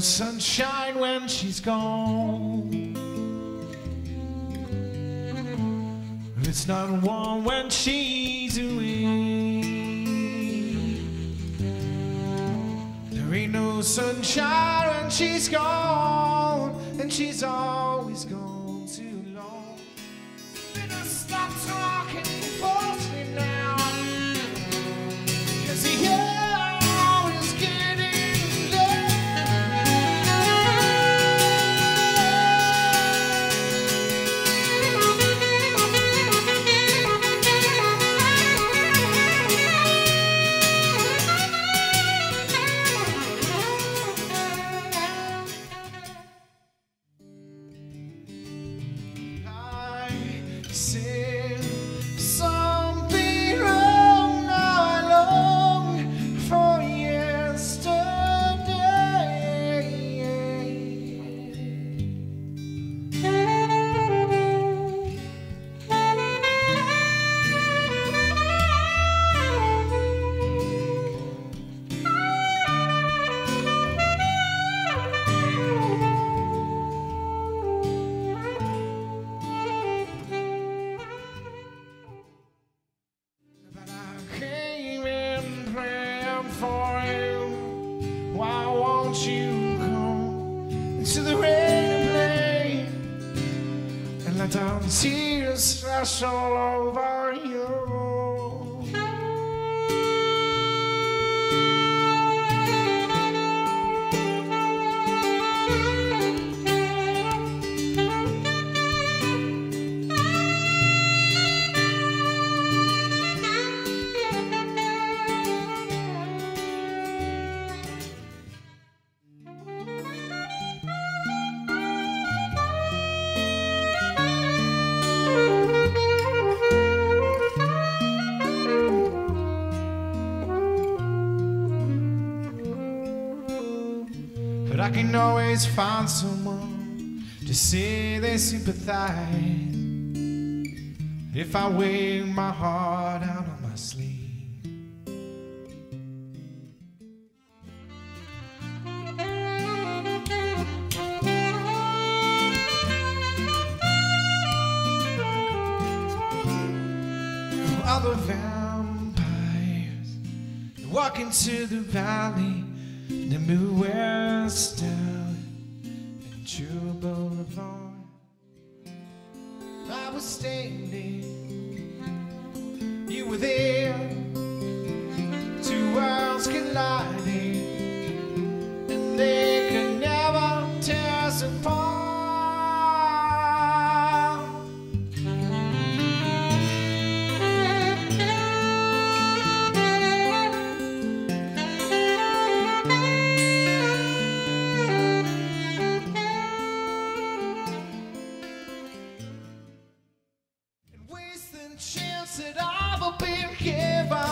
sunshine when she's gone. It's not warm when she's away. There ain't no sunshine when she's gone, and she's always gone for. Why won't you come into the rain and let down tears splash all over you? But I can always find someone to say they sympathize if I wear my heart out on my sleeve. Other vampires walk into the valley, they move west down Ventura Boulevard. I was standing, you were there, chance that I've been given.